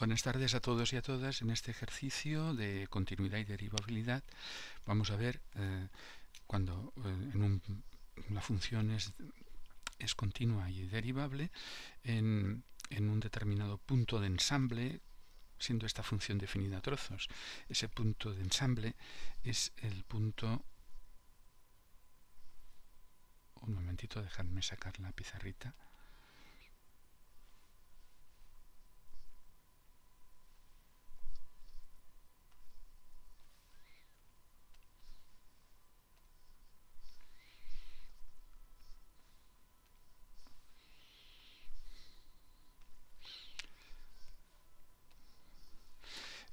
Buenas tardes a todos y a todas. En este ejercicio de continuidad y derivabilidad vamos a ver eh, cuando eh, en un, una función es, es, continua y derivable en, en, un determinado punto de ensamble, siendo esta función definida a trozos. Ese punto de ensamble es el punto... Un momentito, dejadme sacar la pizarrita.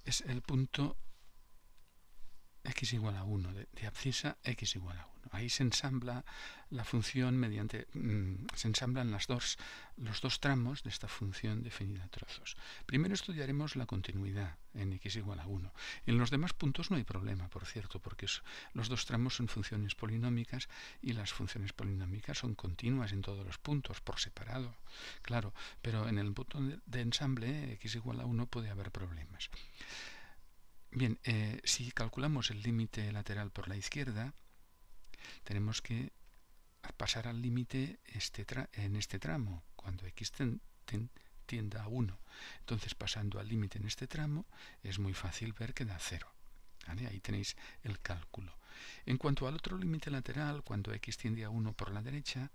Es el punto x igual a 1, de, de, abscisa x igual a 1. Ahí se ensambla la función mediante, mmm, se ensamblan dos, los dos tramos de esta función definida a trozos. Primero estudiaremos la continuidad en x igual a 1. En los demás puntos no hay problema, por cierto, porque los dos tramos son funciones polinómicas y las funciones polinómicas son continuas en todos los puntos, por separado. Claro, pero en el punto de, de ensamble, x igual a 1, puede haber problemas. Bien, eh, si calculamos el límite lateral por la izquierda, tenemos que pasar al límite este en este tramo, cuando x tienda a 1. Entonces, pasando al límite en este tramo, es muy fácil ver que da 0. ¿vale? Ahí tenéis el cálculo. En cuanto al otro límite lateral, cuando x tiende a 1 por la derecha,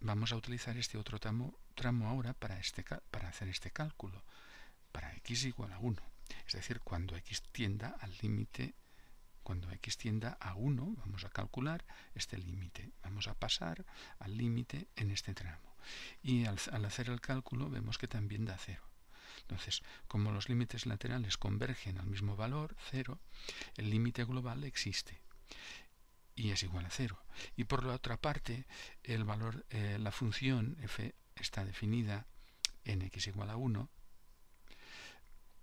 vamos a utilizar este otro tramo, tramo ahora para, este, para hacer este cálculo, para x igual a 1. Es decir, cuando x tienda al límite, cuando x tienda a 1, vamos a calcular este límite. Vamos a pasar al límite en este tramo. Y al, hacer el cálculo vemos que también da 0. Entonces, como los límites laterales convergen al mismo valor, 0, el límite global existe y es igual a 0. Y por la otra parte, el valor, eh, la función f está definida en x igual a 1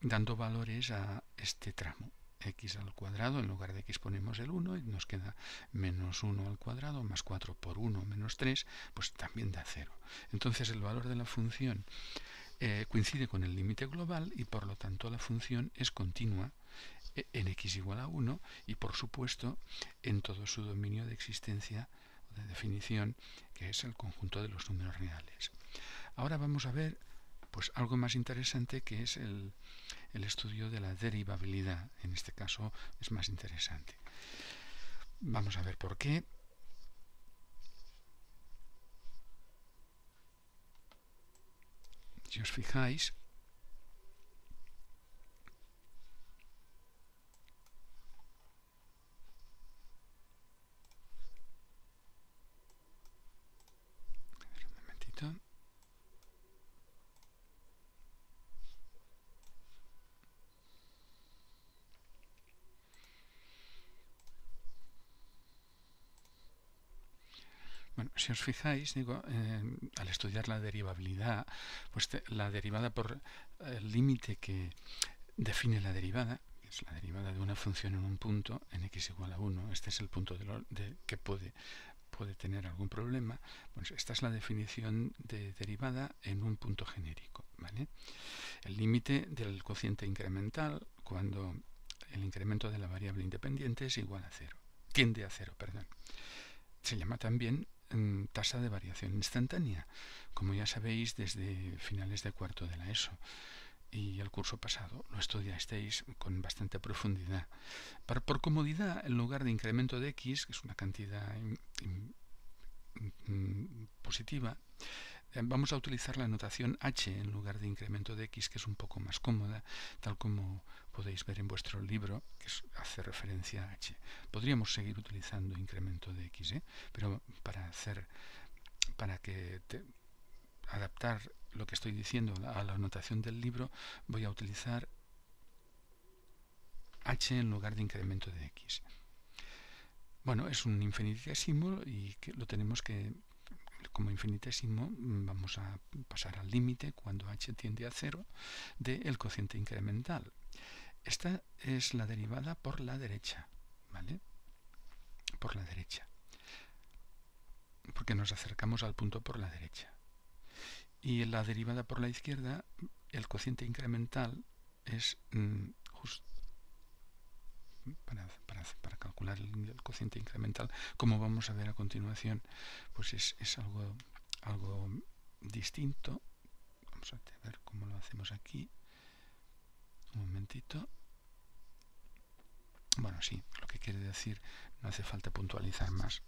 dando valores a este tramo x al cuadrado, en lugar de x ponemos el 1 y nos queda menos 1 al cuadrado más 4 por 1 menos 3, pues también da 0. Entonces el valor de la función eh, coincide con el límite global y por lo tanto la función es continua eh, en x igual a 1 y por supuesto en todo su dominio de existencia o de definición que es el conjunto de los números reales. Ahora vamos a ver pues algo más interesante que es el, el estudio de la derivabilidad. En este caso es más interesante. Vamos a ver por qué. Si os fijáis, un momentito. Bueno, si os fijáis, digo, eh, al estudiar la derivabilidad, pues la derivada por el límite que define la derivada, que es la derivada de una función en un punto, en x igual a 1, este es el punto de, lo, de que puede, puede tener algún problema, pues esta es la definición de derivada en un punto genérico. ¿vale? El límite del cociente incremental cuando el incremento de la variable independiente es igual a cero, tiende a cero, perdón. Se llama también tasa de variación instantánea, como ya sabéis desde finales de cuarto de la ESO y el curso pasado lo estudiasteis con bastante profundidad. Para, por comodidad, en lugar de incremento de x, que es una cantidad in, positiva, eh, vamos a utilizar la notación h en lugar de incremento de x, que es un poco más cómoda, tal como podéis ver en vuestro libro, que hace referencia a h. Podríamos seguir utilizando incremento de x, ¿eh? pero para hacer, para que adaptar lo que estoy diciendo a la notación del libro, voy a utilizar h en lugar de incremento de x. Bueno, es un infinitesimal y lo tenemos que, como infinitésimo, vamos a pasar al límite cuando h tiende a cero del cociente incremental. Esta es la derivada por la derecha, ¿vale? Por la derecha. Porque nos acercamos al punto por la derecha. Y en la derivada por la izquierda, el cociente incremental es mm, para, para, calcular el, cociente incremental, como vamos a ver a continuación, pues es, es algo, algo distinto. Vamos a ver cómo lo hacemos aquí. Un momentito. Bueno, sí, lo que quiere decir, no hace falta puntualizar más,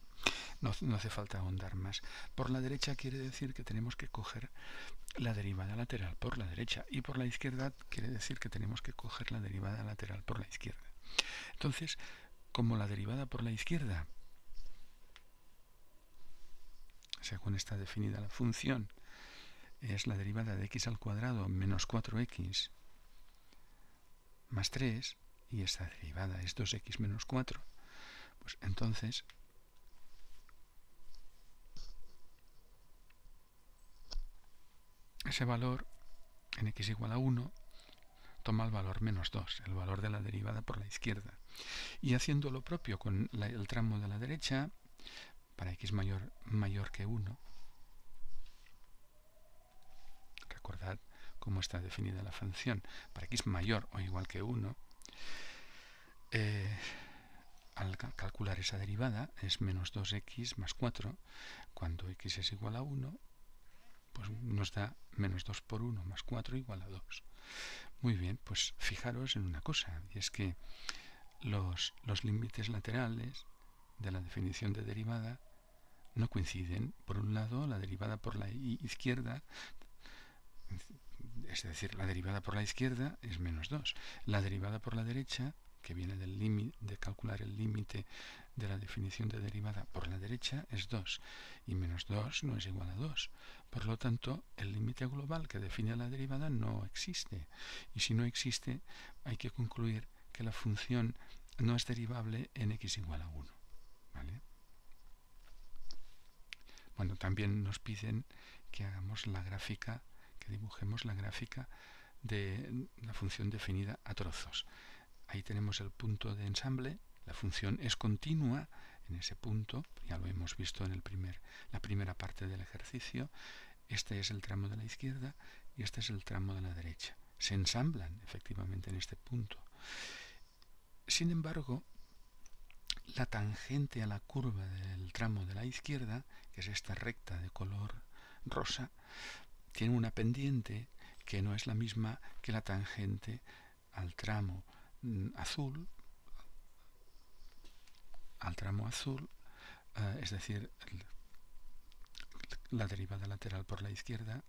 no, hace falta ahondar más. Por la derecha quiere decir que tenemos que coger la derivada lateral por la derecha y por la izquierda quiere decir que tenemos que coger la derivada lateral por la izquierda. Entonces, como la derivada por la izquierda, según está definida la función, es la derivada de x al cuadrado menos 4x más 3, y esta derivada es 2x menos 4, pues entonces ese valor en x igual a 1 toma el valor menos 2, el valor de la derivada por la izquierda. Y haciendo lo propio con el tramo de la derecha, para x mayor, mayor que 1, recordad cómo está definida la función, para x mayor o igual que 1, eh, al calcular esa derivada es menos 2x más 4, cuando x es igual a 1, pues nos da menos 2 por 1 más 4 igual a 2. Muy bien, pues fijaros en una cosa, y es que los, los límites laterales de la definición de derivada no coinciden. Por un lado, la derivada por la izquierda, es decir, la derivada por la izquierda es menos 2. La derivada por la derecha que viene del límite de calcular el límite de la definición de derivada por la derecha es 2 y menos 2 no es igual a 2. Por lo tanto, el límite global que define la derivada no existe. Y si no existe, hay que concluir que la función no es derivable en x igual a 1. Bueno, también nos piden que hagamos la gráfica, que dibujemos la gráfica de la función definida a trozos. Ahí tenemos el punto de ensamble, la función es continua en ese punto, ya lo hemos visto en el primer, la primera parte del ejercicio. Este es el tramo de la izquierda y este es el tramo de la derecha. Se ensamblan efectivamente en este punto. Sin embargo, la tangente a la curva del tramo de la izquierda, que es esta recta de color rosa, tiene una pendiente que no es la misma que la tangente al tramo Mm, azul, al tramo azul, eh, es decir, la derivada lateral por la izquierda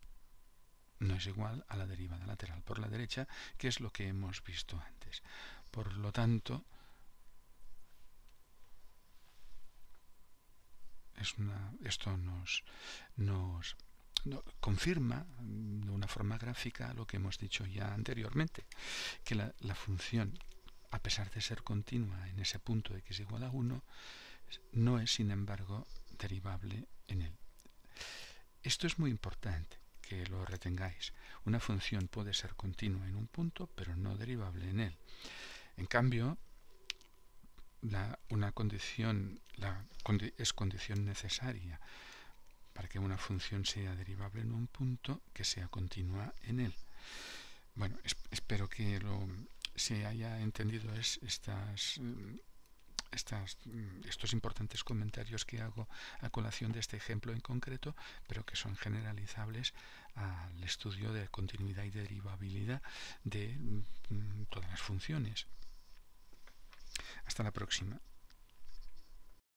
no es igual a la derivada lateral por la derecha, que es lo que hemos visto antes. Por lo tanto, es una, esto nos, nos confirma de una forma gráfica lo que hemos dicho ya anteriormente, que la, función, a pesar de ser continua en ese punto x igual a 1, no es sin embargo derivable en él. Esto es muy importante que lo retengáis. Una función puede ser continua en un punto, pero no derivable en él. En cambio, la, una condición la, es condición necesaria para que una función sea derivable en un punto que sea continua en él. Bueno, espero que lo, se haya entendido es, estas, estas, estos importantes comentarios que hago a colación de este ejemplo en concreto, pero que son generalizables al estudio de continuidad y derivabilidad de mm, todas las funciones. Hasta la próxima.